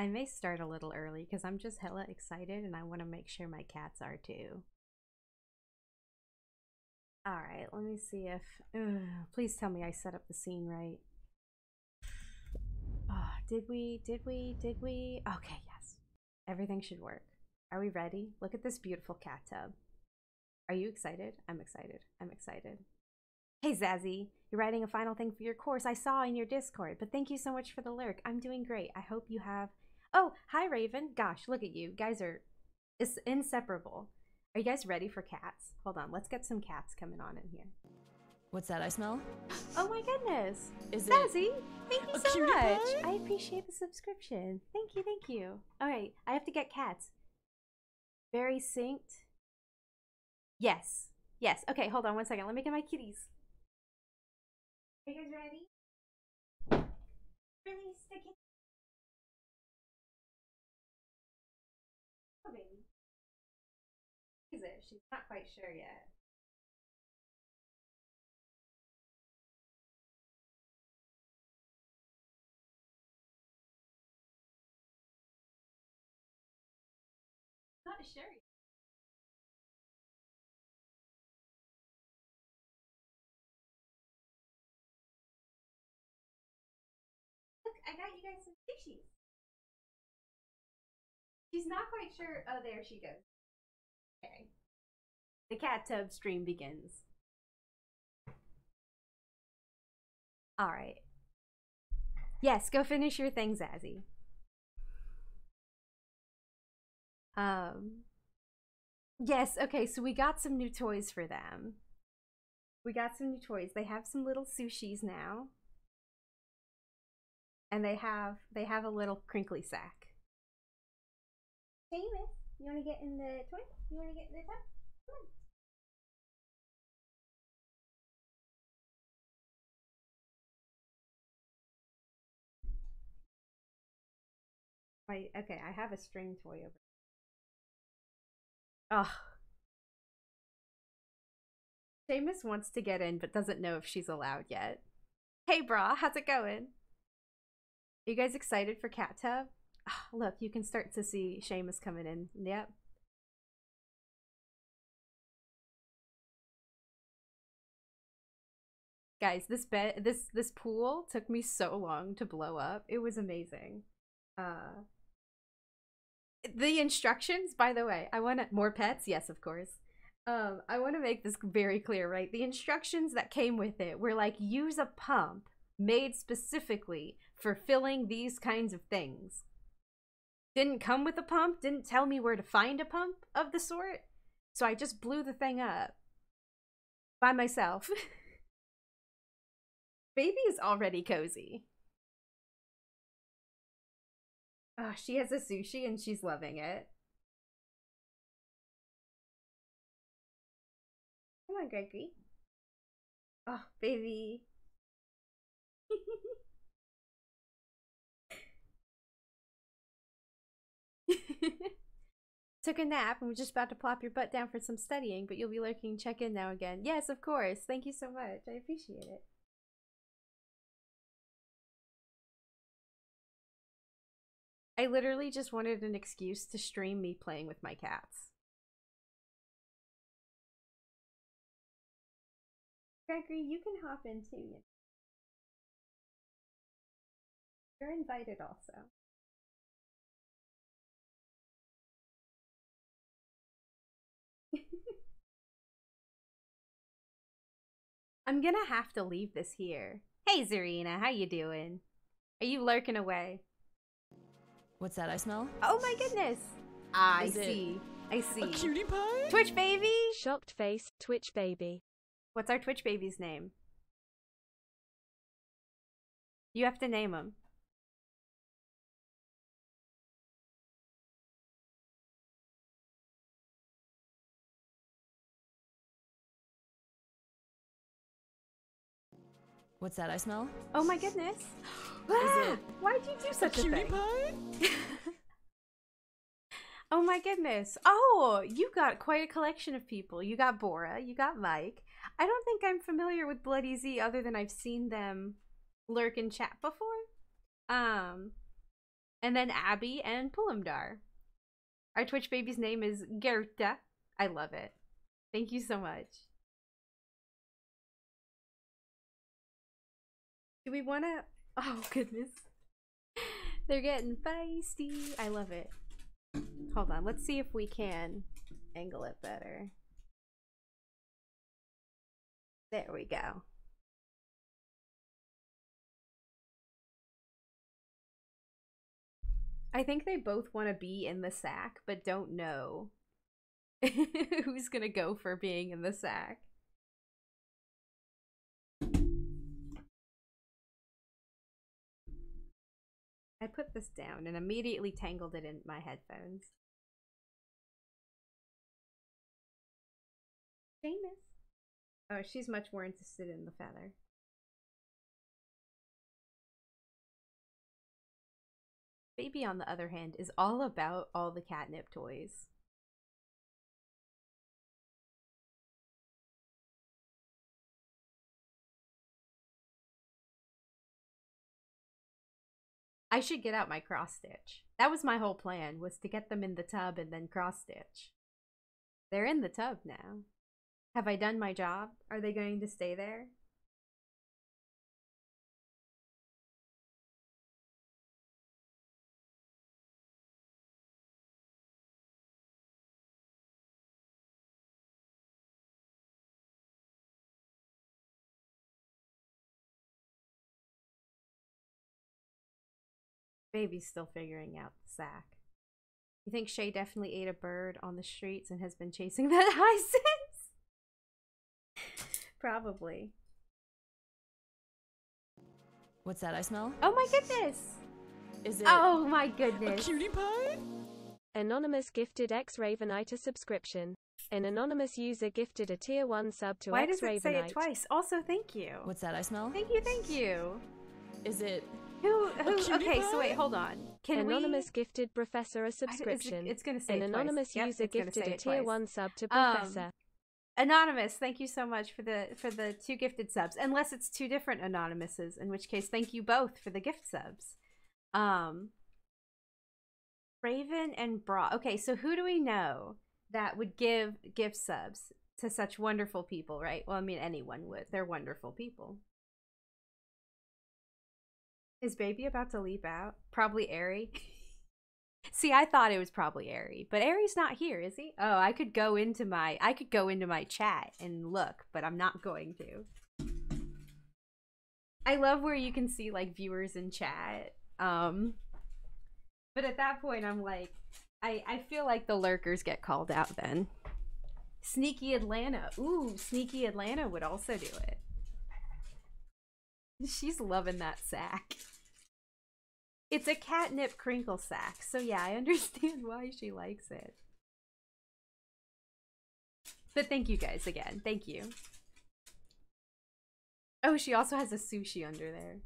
I may start a little early because I'm just hella excited and I want to make sure my cats are too. Alright, let me see if... Ugh, please tell me I set up the scene right. Oh, did we? Did we? Did we? Okay, yes. Everything should work. Are we ready? Look at this beautiful cat tub. Are you excited? I'm excited. I'm excited. Hey Zazzy, you're writing a final thing for your course I saw in your Discord, but thank you so much for the lurk. I'm doing great. I hope you have... Oh, hi Raven. Gosh, look at you. Guys are it's inseparable. Are you guys ready for cats? Hold on, let's get some cats coming on in here. What's that I smell? Oh my goodness. Is it Zazzy, thank you a so much. pie? I appreciate the subscription. Thank you, thank you. All right, I have to get cats. Very synced. Yes. Yes. Okay, hold on one second. Let me get my kitties. Are you guys ready? Release the kitty. She's not quite sure yet. Not sure. yet. Look, I got you guys some fishies. She's not quite sure. Oh, there she goes. Okay. The cat tub stream begins. All right. Yes, go finish your thing, Zazzy. Um. Yes, okay, so we got some new toys for them. We got some new toys. They have some little sushis now. And they have they have a little crinkly sack. Seamus, you wanna get in the toy? You wanna get in the tub? Come on. Okay, I have a string toy over. Oh. Seamus wants to get in but doesn't know if she's allowed yet. Hey brah, how's it going? Are you guys excited for Cat Tub? Ah, look, you can start to see Seamus coming in. Yep. Guys, this bed this this pool took me so long to blow up. It was amazing. Uh the instructions, by the way, I want more pets. Yes, of course. Um, I want to make this very clear, right? The instructions that came with it were like use a pump made specifically for filling these kinds of things. Didn't come with a pump, didn't tell me where to find a pump of the sort. So I just blew the thing up by myself. Baby is already cozy. Oh, she has a sushi and she's loving it. Come on, Gregory. Oh, baby. Took a nap and was just about to plop your butt down for some studying, but you'll be lurking check in now again. Yes, of course. Thank you so much. I appreciate it. I literally just wanted an excuse to stream me playing with my cats. Gregory, you can hop in too. You're invited also. I'm gonna have to leave this here. Hey Zarina, how you doing? Are you lurking away? What's that I smell? Oh my goodness! I Is it see. I see. A cutie pie? Twitch baby! Shocked face, Twitch baby. What's our Twitch baby's name? You have to name him. What's that I smell? Oh my goodness! Ah, Why'd you do such a, cutie thing? pie? oh my goodness! Oh, you got quite a collection of people. You got Bora, you got Mike. I don't think I'm familiar with Bloody Z other than I've seen them lurk in chat before. Um, And then Abby and Pulimdar. Our Twitch baby's name is Gerta. I love it. Thank you so much. Do we want to? Oh goodness, they're getting feisty. I love it. Hold on, let's see if we can angle it better. There we go. I think they both want to be in the sack, but don't know who's gonna go for being in the sack. I put this down and immediately tangled it in my headphones. Seamus. Oh, she's much more interested in the feather. Baby, on the other hand, is all about all the catnip toys. I should get out my cross stitch. That was my whole plan, was to get them in the tub and then cross stitch. They're in the tub now. Have I done my job? Are they going to stay there? Baby's still figuring out the sack. You think Shay definitely ate a bird on the streets and has been chasing that high since? Probably. What's that I smell? Oh my goodness! Is it Oh my a goodness! cutie pie? Anonymous gifted X Ravenite a subscription. An anonymous user gifted a tier 1 sub to Why X does it say it Ravenite. twice? Also, thank you. What's that I smell? Thank you, thank you. Is it Who? Who? Okay, so wait, hold on. Can Anonymous we? gifted Professor a I- is it- subscription. It's gonna say An it twice. anonymous Yep, user it's gifted a tier twice. 1 sub to Um, Professor. Anonymous, thank you so much for the for the two gifted subs. Unless it's two different anonymouses, in which case thank you both for the gift subs. Um Raven and Bra. Okay, so who do we know that would give gift subs to such wonderful people, right? Well, I mean anyone would. They're wonderful people. Is baby about to leap out? Probably Airy. See, I thought it was probably Airy, but Airy's not here, is he? Oh, I could go into my I could go into my chat and look, but I'm not going to. I love where you can see like viewers in chat. Um but at that point I'm like I I feel like the lurkers get called out then. Sneaky Atlanta. Ooh, Sneaky Atlanta would also do it. She's loving that sack. It's a catnip crinkle sack, so yeah, I understand why she likes it. But thank you guys again. Thank you. Oh, she also has a sushi under there.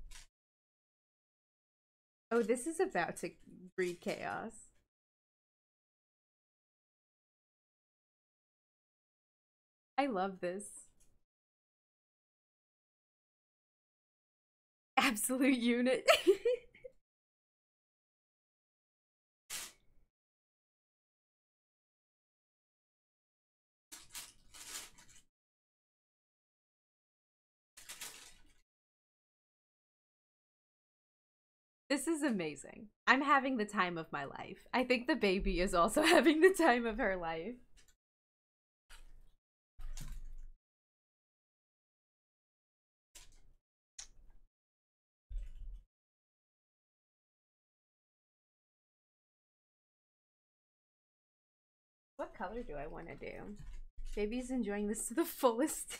Oh, this is about to breed chaos. I love this. Absolute unit. This is amazing. I'm having the time of my life. I think the baby is also having the time of her life. Color do I want to do? Baby's enjoying this to the fullest.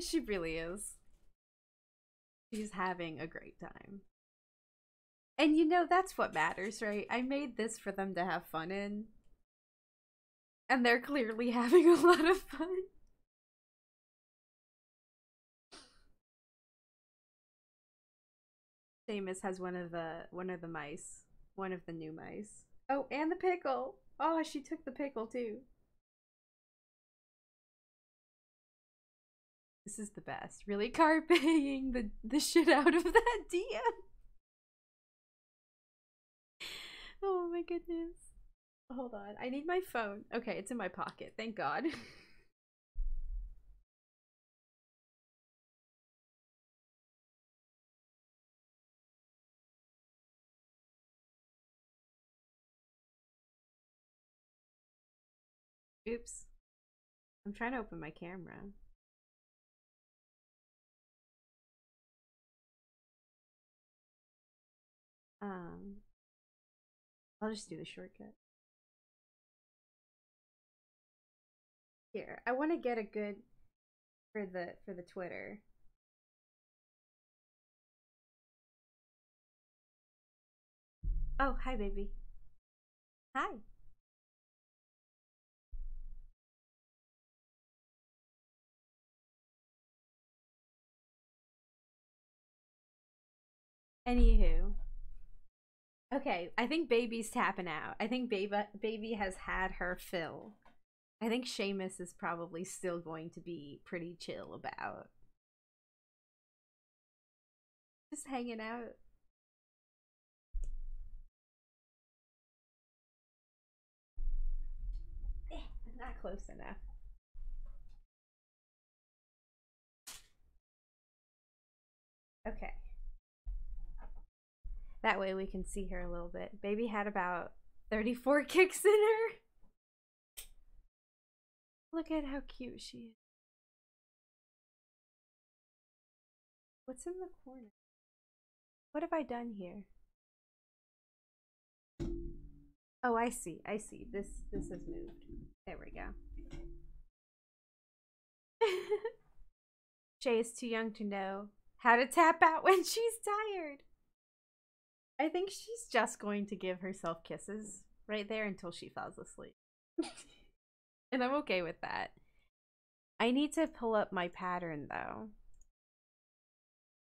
she really is. She's having a great time. And you know, that's what matters, right? I made this for them to have fun in. And they're clearly having a lot of fun. Seamus has one of the one of the mice. One of the new mice. Oh, and the pickle. Oh, she took the pickle too. This is the best. Really carping the the shit out of that DM. Oh my goodness. Hold on. I need my phone. Okay, it's in my pocket. Thank God. Oops. I'm trying to open my camera. Um, I'll just do the shortcut. Here, I want to get a good for the for the Twitter. Oh, hi, baby. Hi. Anywho. Okay, I think baby's tapping out. I think baby baby has had her fill. I think Seamus is probably still going to be pretty chill about just hanging out. Eh, not close enough. Okay. That way we can see her a little bit. Baby had about 34 kicks in her. Look at how cute she is. What's in the corner? What have I done here? Oh, I see. I see. This this has moved. There we go. Shay is too young to know how to tap out when she's tired. I think she's just going to give herself kisses right there until she falls asleep. and I'm okay with that. I need to pull up my pattern though.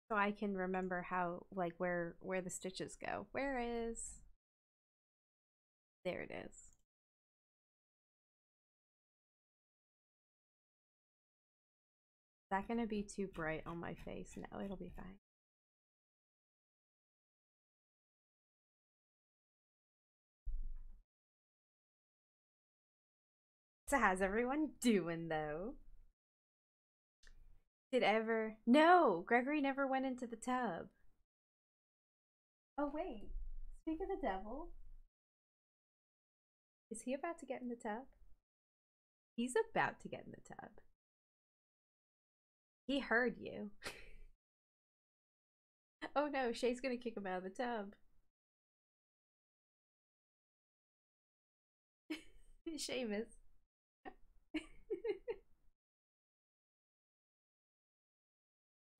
So I can remember how like where where the stitches go. Where is There it is. Is that going to be too bright on my face? No, it'll be fine. How's everyone doing though? Did ever No, Gregory never went into the tub. Oh wait. Speak of the devil. Is he about to get in the tub? He's about to get in the tub. He heard you. oh no, Shay's gonna kick him out of the tub. Seamus.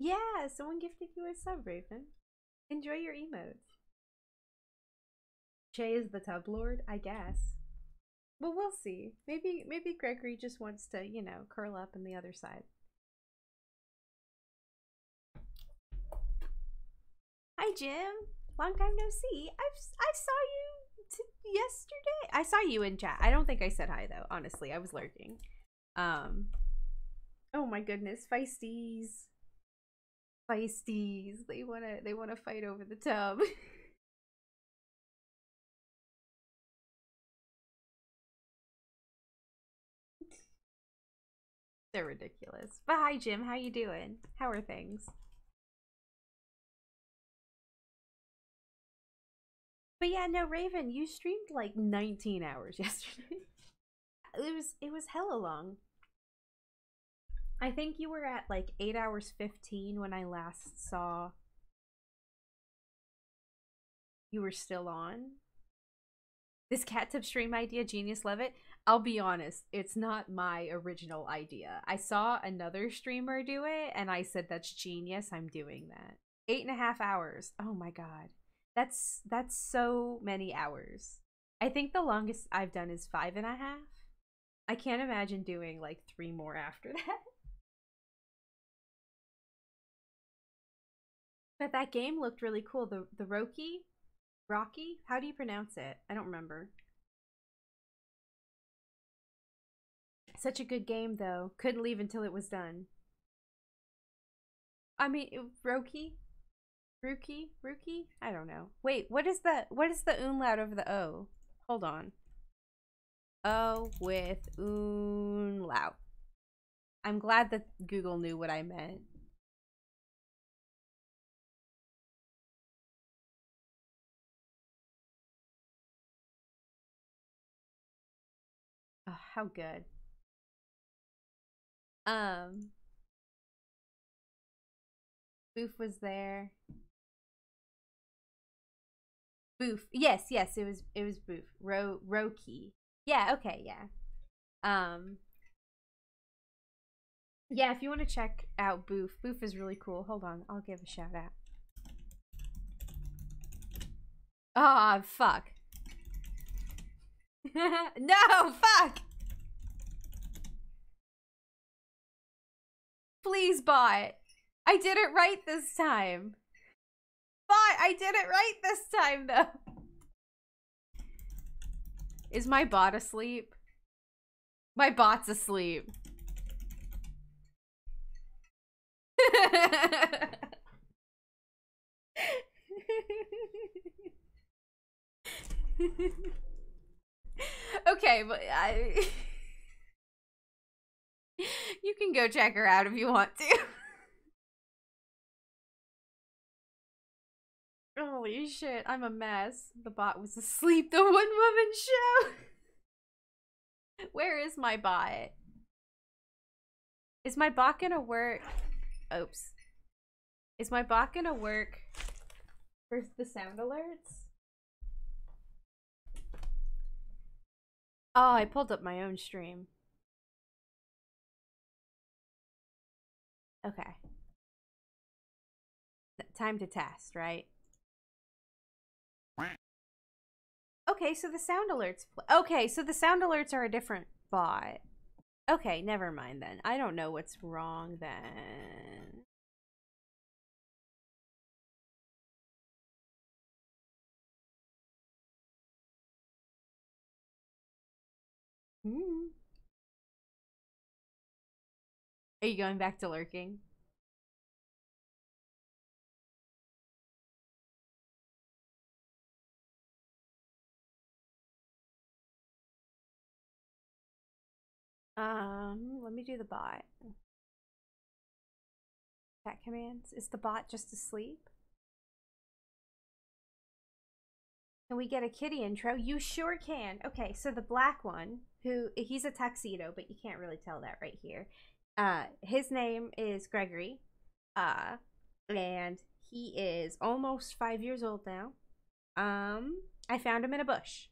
Yeah, someone gifted you a sub, Raven. Enjoy your emotes. Shay is the tub lord, I guess. Well, we'll see. Maybe maybe Gregory just wants to, you know, curl up in the other side. Hi, Jim. Long time no see. I've I saw you yesterday. I saw you in chat. I don't think I said hi though. Honestly, I was lurking. Um. Oh my goodness, feisties, feisties. They wanna they wanna fight over the tub. They're ridiculous. But hi, Jim. How you doing? How are things? But yeah, no, Raven, you streamed like 19 hours yesterday. it was it was hella long. I think you were at like 8 hours 15 when I last saw you were still on. This cat tip stream idea, Genius Love it. I'll be honest, it's not my original idea. I saw another streamer do it and I said that's genius. I'm doing that. Eight and a half hours. Oh my god. That's that's so many hours. I think the longest I've done is five and a half. I can't imagine doing like three more after that. But that game looked really cool. The the Rocky, Rocky. How do you pronounce it? I don't remember. Such a good game though. Couldn't leave until it was done. I mean, Roki, Rookie? Rookie? I don't know. Wait, what is the what is the umlaut over the O? Hold on. O with umlaut. I'm glad that Google knew what I meant. How good. Um Boof was there. Boof. Yes, yes, it was it was Boof. Ro Roki. Yeah, okay, yeah. Um Yeah, if you want to check out Boof, Boof is really cool. Hold on, I'll give a shout out. Oh, fuck. no, fuck. Please, bot. I did it right this time. Bot, I did it right this time, though. Is my bot asleep? My bot's asleep. okay, but I... you can go check her out if you want to. Holy shit, I'm a mess. The bot was asleep. The one woman show. Where is my bot? Is my bot gonna work? Oops. Is my bot gonna work for the sound alerts? Oh, I pulled up my own stream. Okay. Time to test, right? Okay, so the sound alerts. okay, so the sound alerts are a different bot. Okay, never mind then. I don't know what's wrong then. Hmm. Are you going back to lurking? Um, let me do the bot. Chat commands. Is the bot just asleep? Can we get a kitty intro? You sure can. Okay, so the black one, who he's a tuxedo, but you can't really tell that right here. Uh, his name is Gregory. Uh, and he is almost five years old now. Um, I found him in a bush.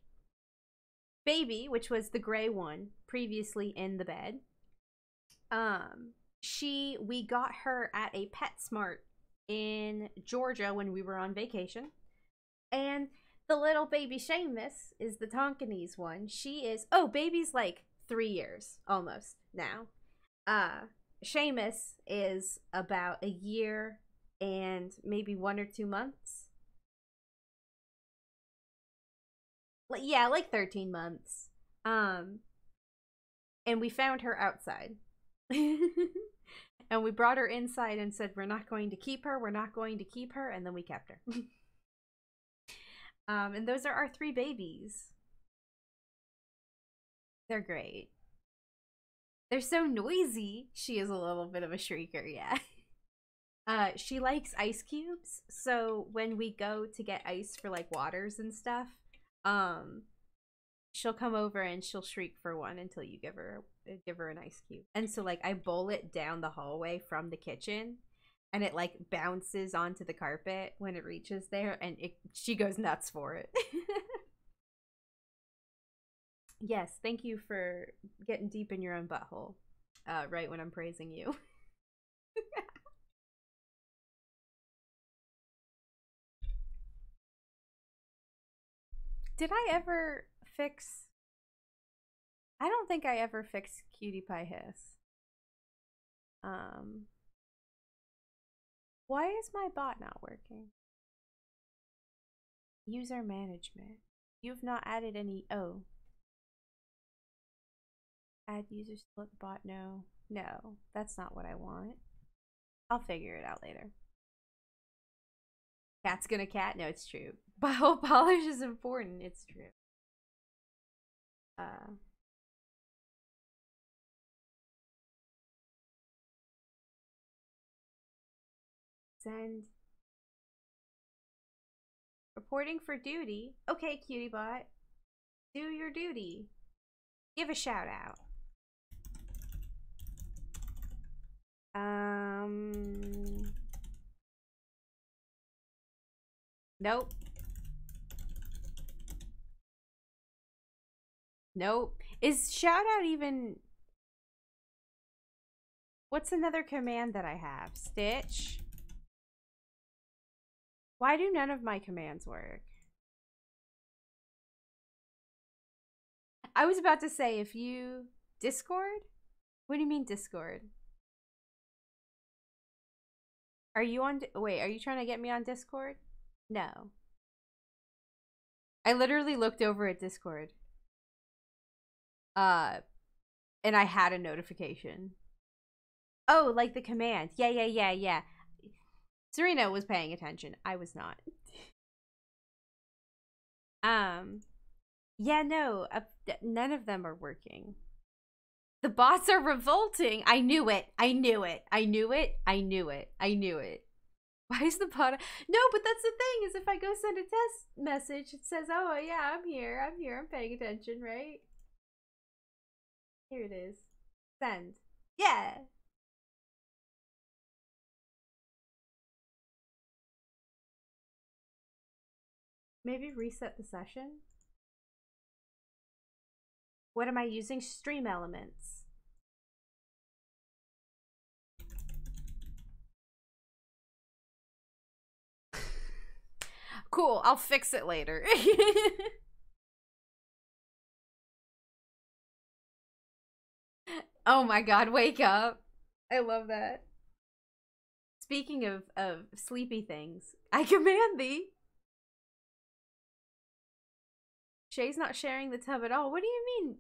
Baby, which was the gray one previously in the bed. Um, she we got her at a PetSmart in Georgia when we were on vacation. And the little baby Seamus is the Tonkinese one. She is oh, baby's like three years almost now. Uh Seamus is about a year and maybe one or two months. Like yeah, like 13 months. Um and we found her outside. and we brought her inside and said we're not going to keep her, we're not going to keep her, and then we kept her. um and those are our three babies. They're great. They're so noisy. She is a little bit of a shrieker, yeah. Uh, she likes ice cubes, so when we go to get ice for like waters and stuff, um, she'll come over and she'll shriek for one until you give her give her an ice cube. And so like I bowl it down the hallway from the kitchen, and it like bounces onto the carpet when it reaches there, and it she goes nuts for it. Yes, thank you for getting deep in your own butthole. Uh, right when I'm praising you. Did I ever fix... I don't think I ever fixed Cutie Pie Hiss. Um... Why is my bot not working? User management. You've not added any... Oh, Add users to let the bot know. No, that's not what I want. I'll figure it out later. Cat's gonna cat. No, it's true. Bottle polish is important. It's true. Uh. Send. Reporting for duty. Okay, cutie bot. Do your duty. Give a shout out. Um. Nope. Nope. Is shout out even. What's another command that I have? Stitch. Why do none of my commands work? I was about to say if you Discord? What do you mean Discord? Are you on Wait, are you trying to get me on Discord? No. I literally looked over at Discord. Uh and I had a notification. Oh, like the command. Yeah, yeah, yeah, yeah. Serena was paying attention. I was not. um, yeah, no, uh, none of them are working. The bots are revolting. I knew it. I knew it. I knew it. I knew it. I knew it. Why is the bot? No, but that's the thing is if I go send a test message, it says, "Oh yeah, I'm here. I'm here. I'm paying attention." Right? Here it is. Send. Yeah. Maybe reset the session? What am I using? StreamElements. cool, I'll fix it later. oh my god, wake up. I love that. Speaking of, of sleepy things, I command thee. Shay's not sharing the tub at all. What do you mean?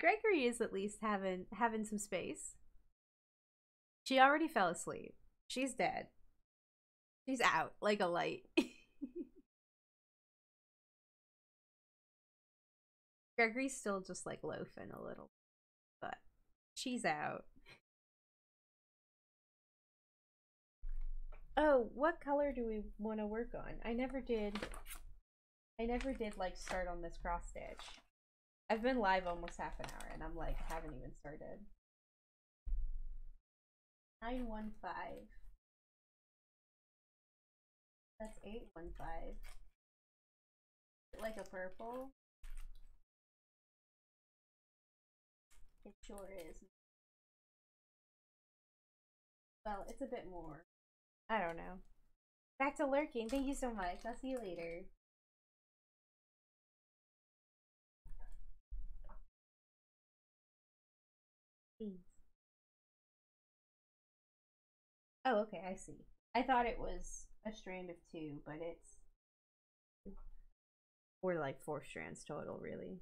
Gregory is at least having having some space. She already fell asleep. She's dead. She's out like a light. Gregory's still just like loafing a little, but she's out. Oh, what color do we want to work on? I never did. I never did like start on this cross stitch. I've been live almost half an hour and I'm like I haven't even started. 915. That's 815. Like a purple? It sure is. Well, it's a bit more. I don't know. Back to lurking. Thank you so much. I'll see you later. Oh, okay, I see. I thought it was a strand of two, but it's or like four strands total, really.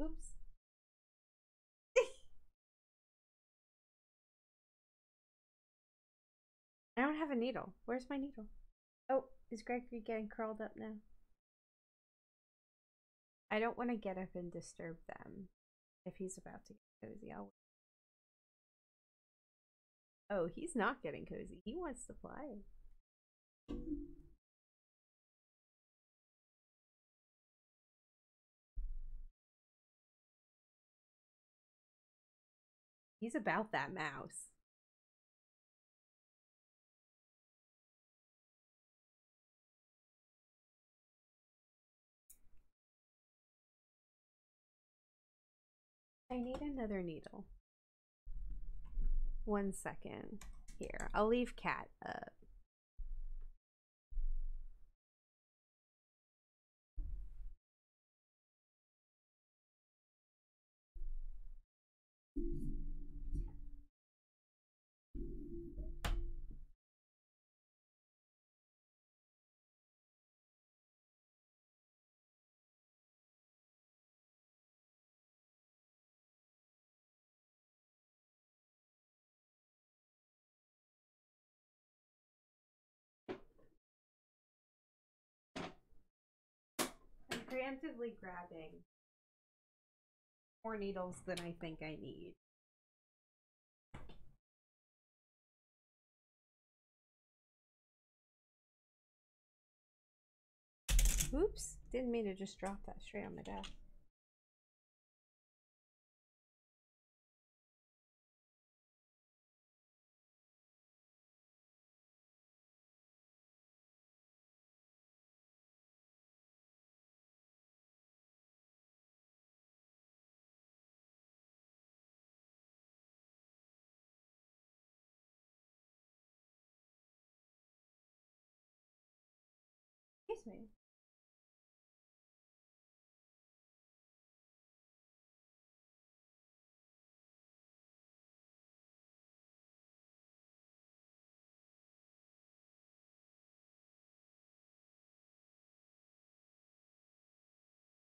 Oops. I don't have a needle. Where's my needle? Oh, is Gregory getting curled up now? I don't want to get up and disturb them. If he's about to get cozy, I'll. wait. Oh, he's not getting cozy. He wants to play. He's about that mouse. I need another needle. One second. Here, I'll leave cat up. Preemptively grabbing more needles than I think I need. Oops, didn't mean to just drop that straight on my desk.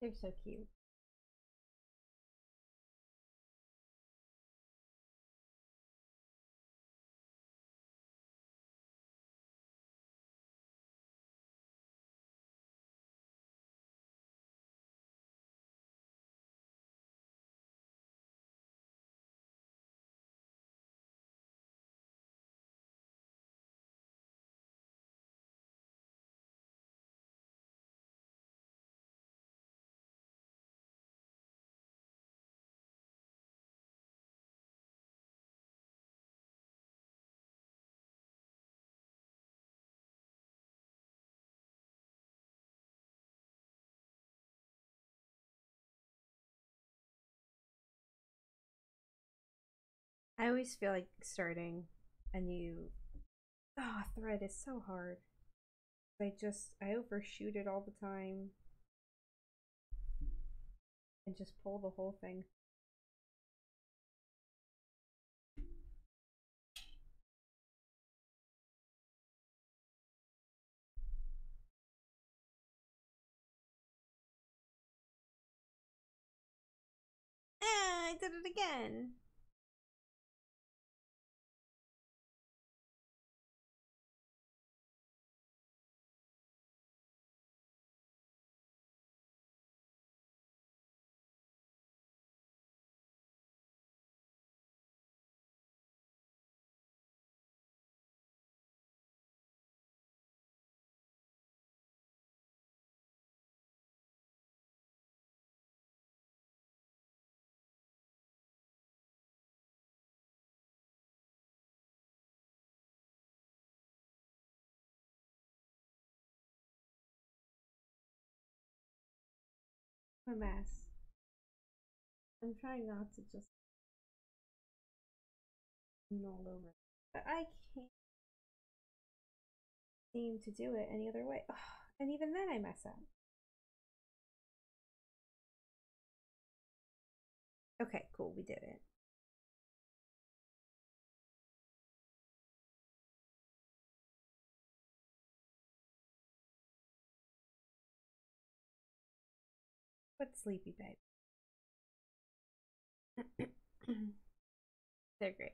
They're so cute. I always feel like starting a new oh, thread is so hard. I just I overshoot it all the time and just pull the whole thing. Ah, I did it again. A mess. I'm trying not to just all over, but I can't seem to do it any other way. Ugh, and even then, I mess up. Okay, cool, we did it. What sleepy babe? They're great.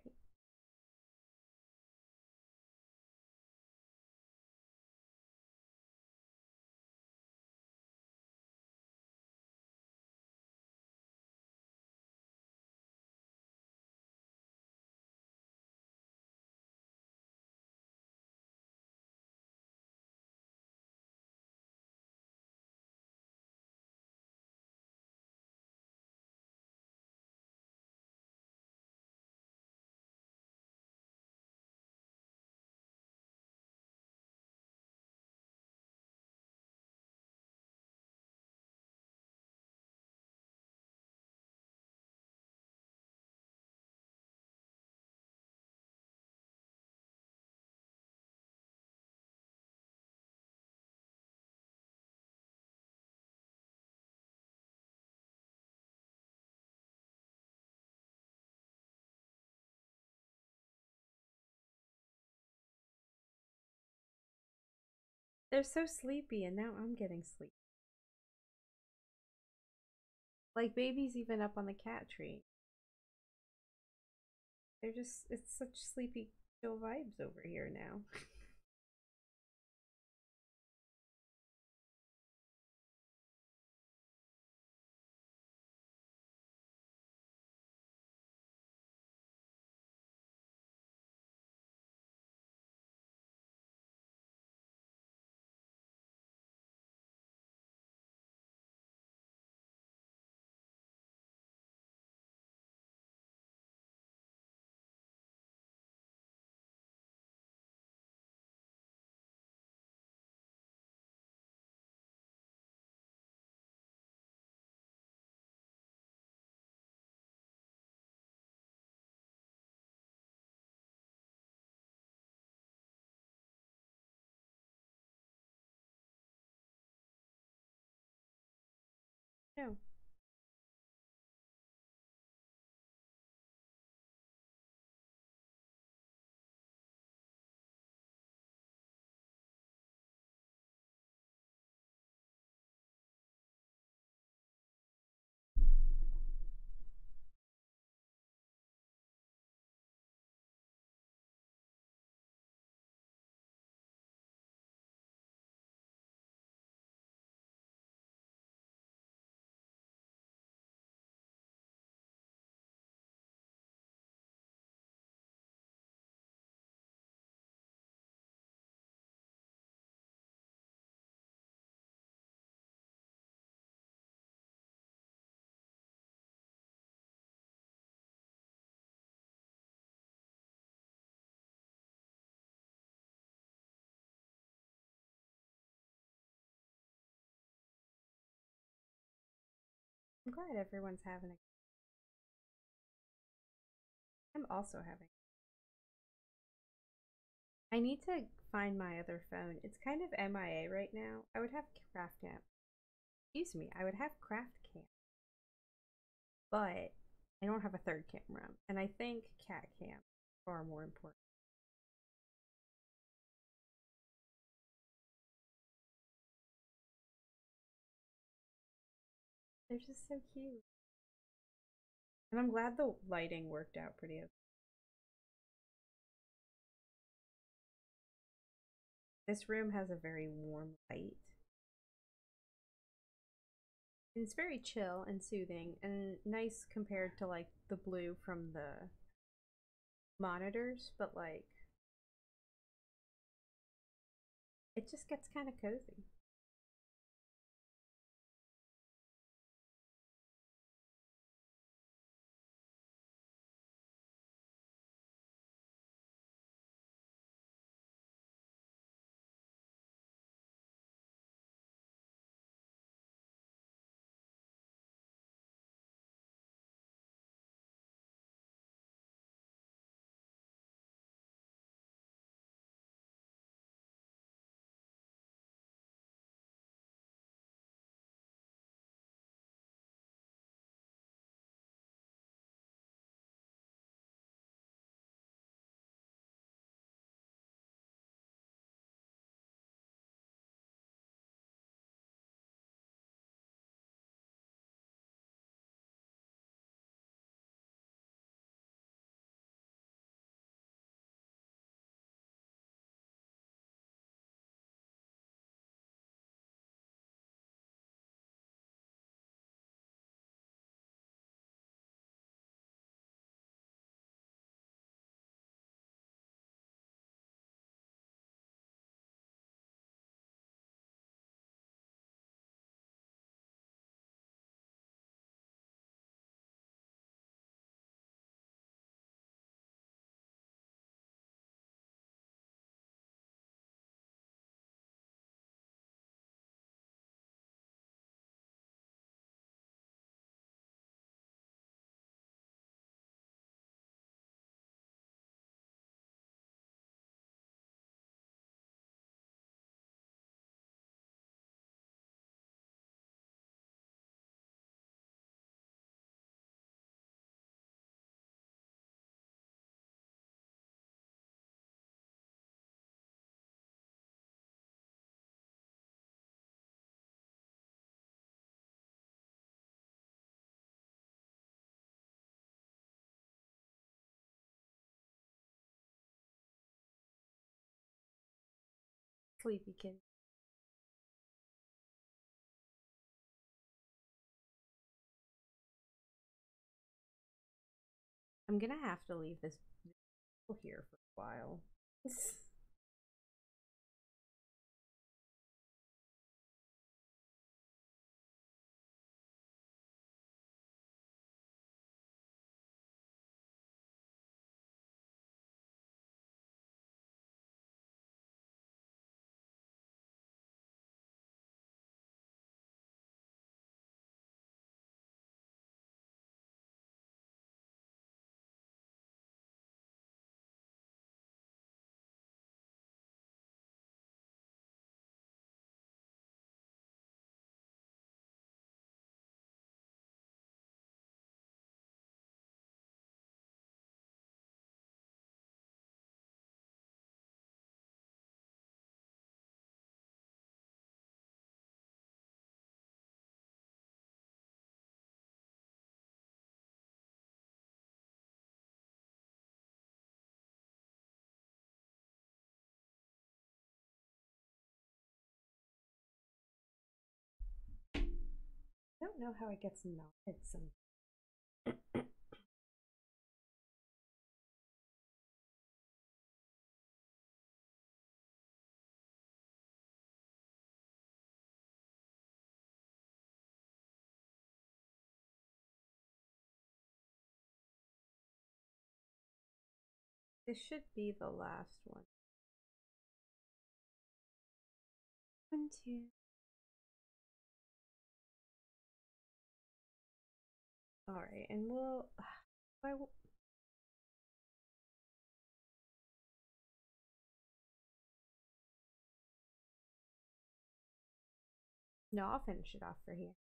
They're so sleepy, and now I'm getting sleepy. Like baby's even up on the cat tree. They're just, it's such sleepy chill vibes over here now. too. I'm glad everyone's having a. I'm also having. I need to find my other phone. It's kind of MIA right now. I would have Craft Camp. Excuse me, I would have Craft Camp. But I don't have a third camera. And I think Cat Camp far more important. They're just so cute. And I'm glad the lighting worked out pretty okay. This room has a very warm light. It's very chill and soothing and nice compared to like the blue from the monitors, but like it just gets kind of cozy. Sleepy kid. I'm gonna have to leave this here for a while. I don't know how it gets knotted some. This should be the last one. One, two. All right, and we'll. I no, I'll finish it off for here.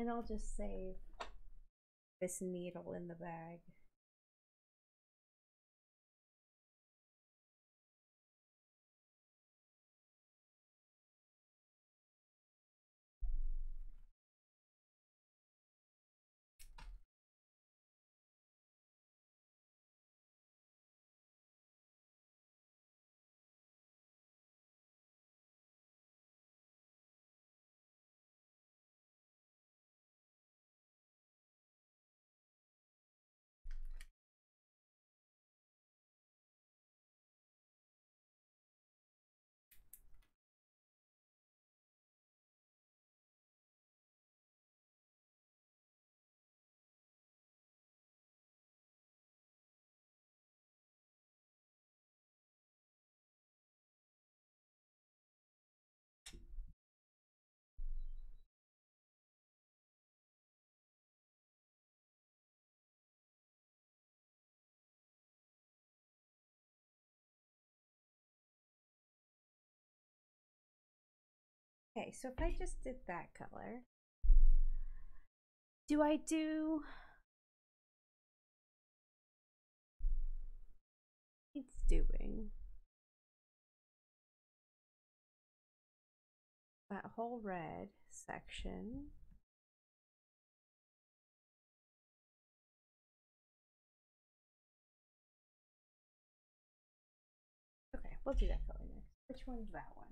And I'll just save this needle in the bag. Okay, so if I just did that color, do I do it's doing that whole red section. Okay we'll do that color next. Which one's that one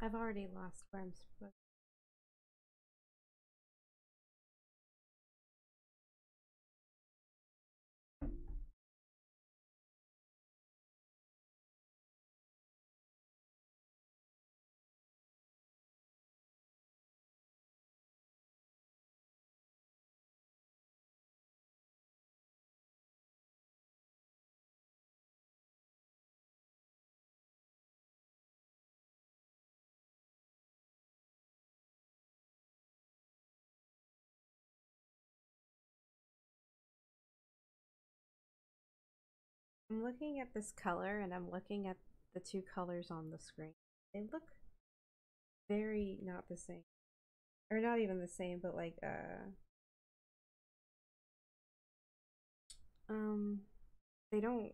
I've already lost where I'm supposed I'm looking at this color and I'm looking at the two colors on the screen. They look very not the same. Or not even the same, but like uh um they don't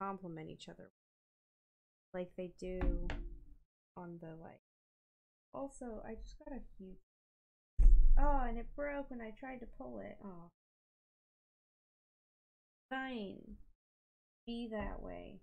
complement each other like they do on the like also I just got a huge Oh and it broke when I tried to pull it. Oh fine. Be that way.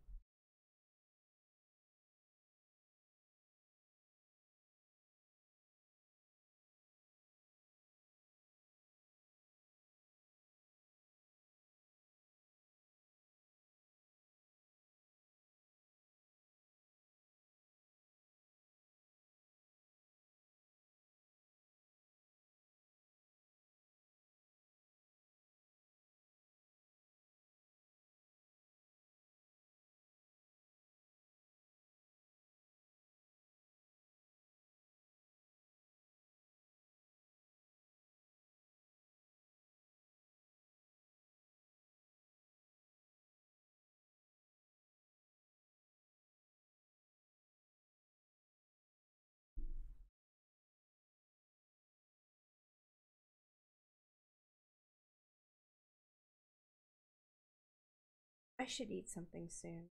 I should eat something soon.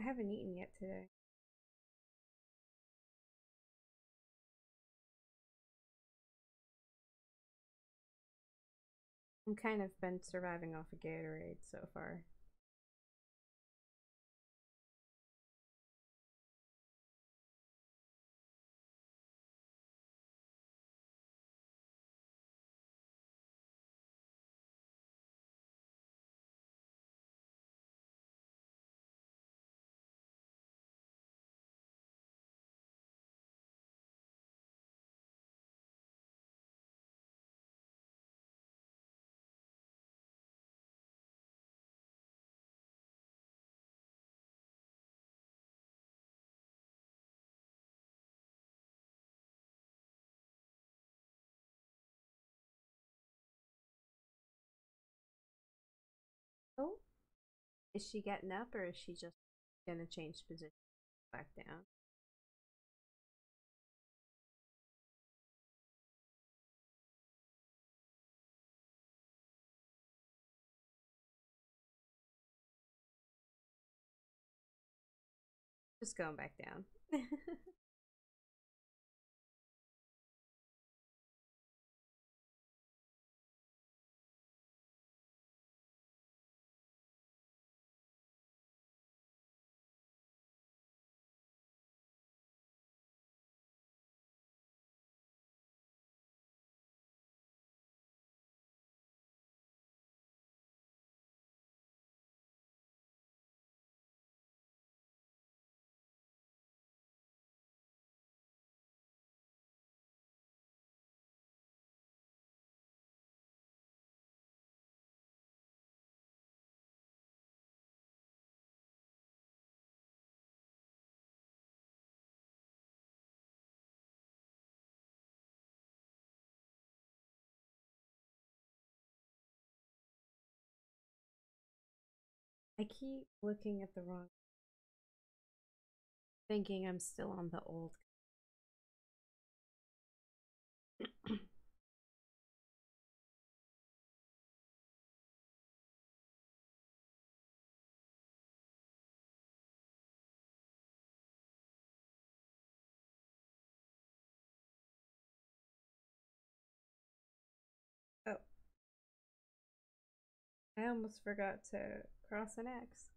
I haven't eaten yet today. I'm kind of been surviving off of Gatorade so far. Is she getting up or is she just gonna change position back down? Just going back down. I keep looking at the wrong thinking I'm still on the old I almost forgot to cross an X.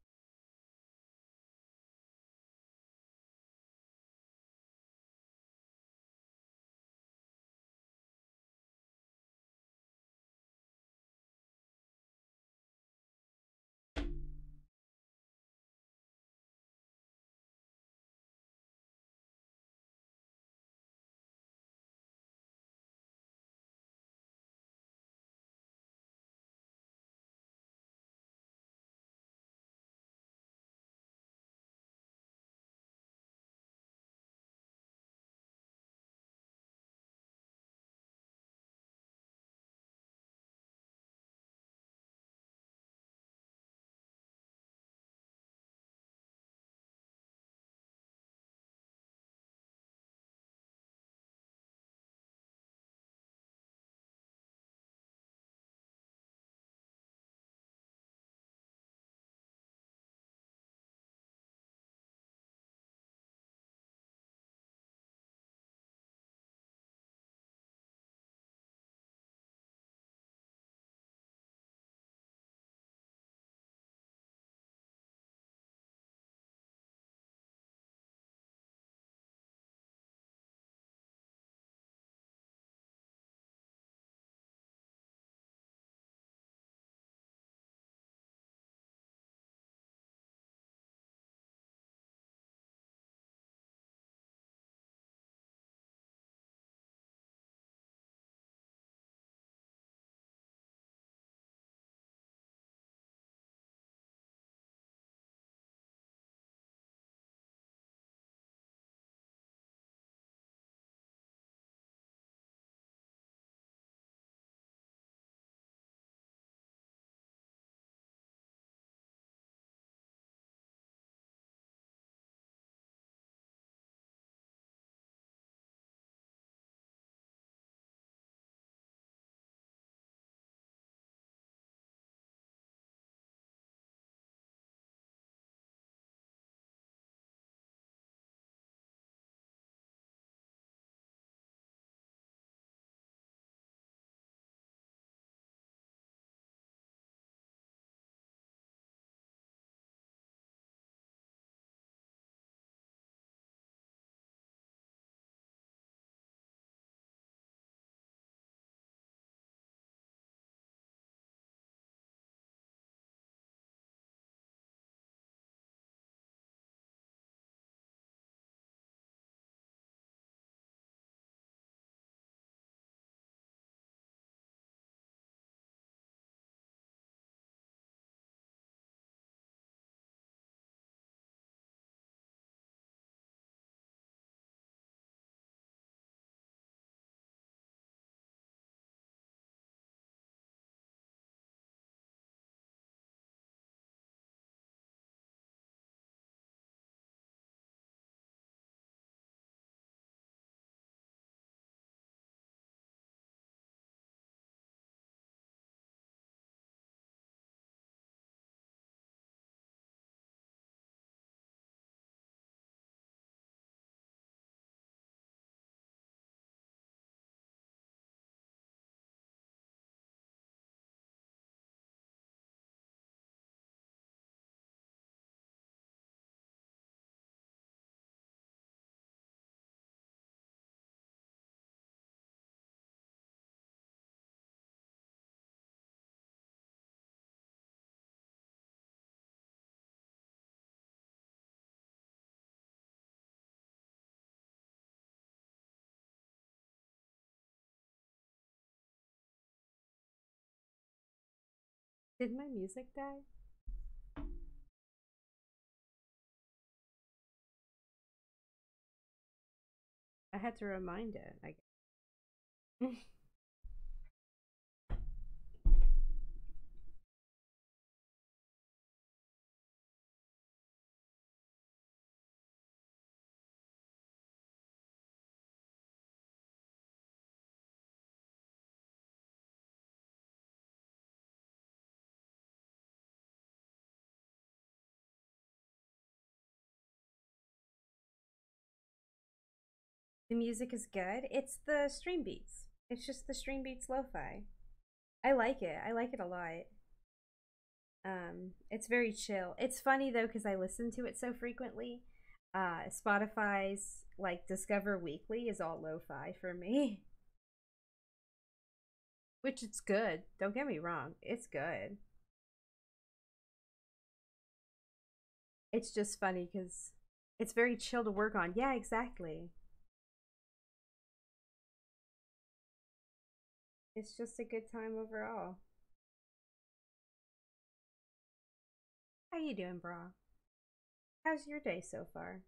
Did my music die? I had to remind it, I guess. The music is good. It's the stream beats. It's just the stream beats lo-fi. I like it. I like it a lot. Um, it's very chill. It's funny though because I listen to it so frequently. Uh, Spotify's like Discover Weekly is all lo-fi for me, which it's good. Don't get me wrong, it's good. It's just funny because it's very chill to work on. Yeah, exactly. It's just a good time overall. How you doing, bra? How's your day so far?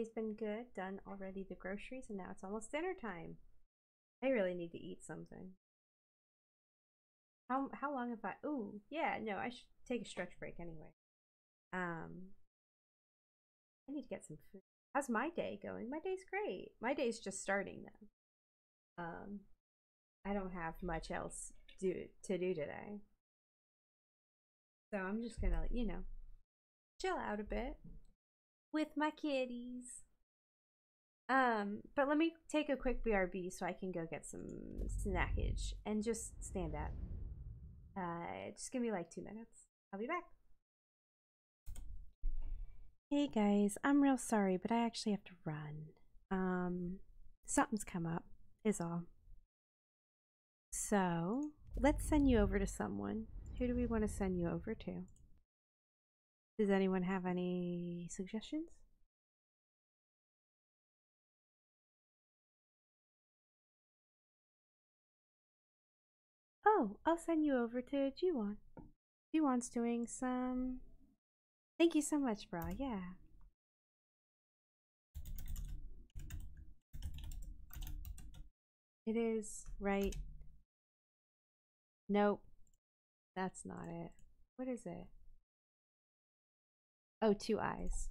Day's been good. Done already the groceries, and now it's almost dinner time. I really need to eat something. How how long have I? Ooh, yeah, no, I should take a stretch break anyway. Um, I need to get some food. How's my day going? My day's great. My day's just starting though. Um, I don't have much else do to do today, so I'm just gonna, you know, chill out a bit with my kitties. Um, but let me take a quick BRB so I can go get some snackage and just stand up. Uh, just give me like two minutes. I'll be back. Hey guys, I'm real sorry, but I actually have to run. Um, something's come up, is all. So, let's send you over to someone. Who do we want to send you over to? Does anyone have any suggestions? Oh, I'll send you over to Jiwon. Jiwon's doing some. Thank you so much, bra. Yeah. It is, right? Nope. That's not it. What is it? Oh, two eyes.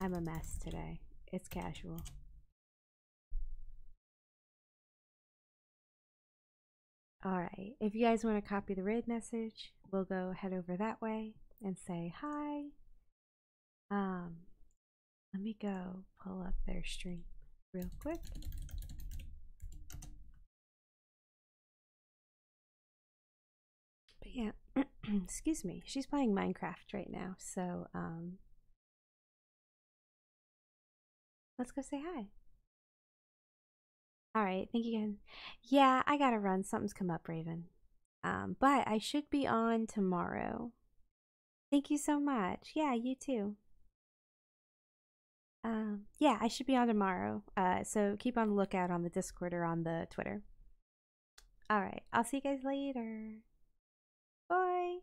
I'm a mess today. It's casual. Alright, if you guys want to copy the raid message, we'll go head over that way and say hi. Um, let me go pull up their stream real quick. Yeah, excuse me. She's playing Minecraft right now, so um let's go say hi. All right, thank you again. Yeah, I gotta run. Something's come up, Raven. Um, but I should be on tomorrow. Thank you so much. Yeah, you too. Um, yeah, I should be on tomorrow. Uh, so keep on the lookout on the Discord or on the Twitter. All right, I'll see you guys later. Bye.